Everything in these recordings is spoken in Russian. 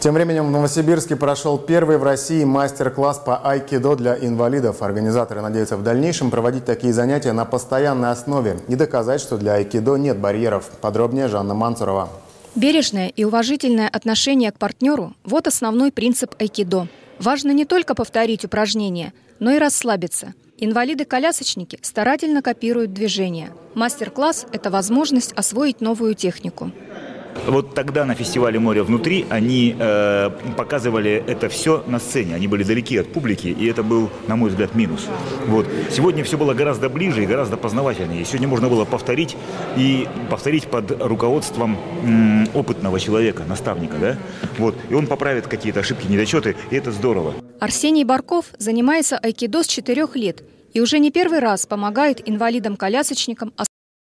Тем временем в Новосибирске прошел первый в России мастер-класс по айкидо для инвалидов. Организаторы надеются в дальнейшем проводить такие занятия на постоянной основе и доказать, что для айкидо нет барьеров. Подробнее Жанна Мансурова. Бережное и уважительное отношение к партнеру – вот основной принцип айкидо. Важно не только повторить упражнения, но и расслабиться. Инвалиды-колясочники старательно копируют движения. Мастер-класс – это возможность освоить новую технику. Вот тогда на фестивале «Море внутри» они э, показывали это все на сцене. Они были далеки от публики, и это был, на мой взгляд, минус. Вот. Сегодня все было гораздо ближе и гораздо познавательнее. Сегодня можно было повторить и повторить под руководством м, опытного человека, наставника. Да? Вот. И он поправит какие-то ошибки, недочеты, и это здорово. Арсений Барков занимается айкидо с четырех лет и уже не первый раз помогает инвалидам-колясочникам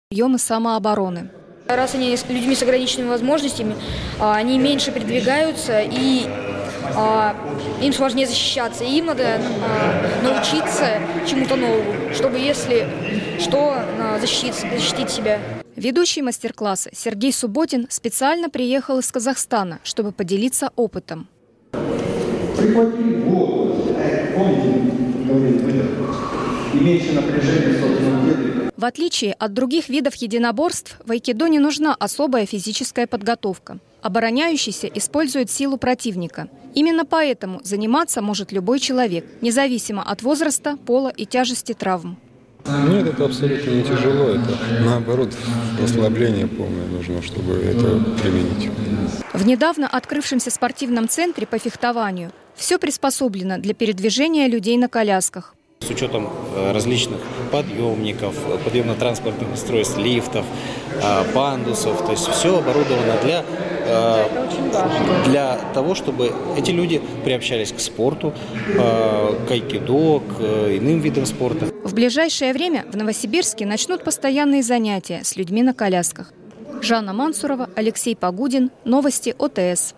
приемы самообороны. Раз они с людьми с ограниченными возможностями, а, они меньше передвигаются и а, им сложнее защищаться. И им надо а, научиться чему-то новому, чтобы, если что, защитить, защитить себя. Ведущий мастер-класса Сергей Субботин специально приехал из Казахстана, чтобы поделиться опытом. Прихватили воду, помните, и меньше напряжения, собственно, в отличие от других видов единоборств, в айкидо не нужна особая физическая подготовка. Обороняющийся использует силу противника. Именно поэтому заниматься может любой человек, независимо от возраста, пола и тяжести травм. Нет, это абсолютно не тяжело. Это наоборот расслабление полное нужно, чтобы это применить. В недавно открывшемся спортивном центре по фехтованию все приспособлено для передвижения людей на колясках. С учетом э, различных подъемников, подъемно-транспортных устройств, лифтов, э, пандусов, то есть все оборудовано для, э, для того, чтобы эти люди приобщались к спорту, к айкидо, к иным видам спорта. В ближайшее время в Новосибирске начнут постоянные занятия с людьми на колясках. Жанна Мансурова, Алексей Погудин. Новости ОТС.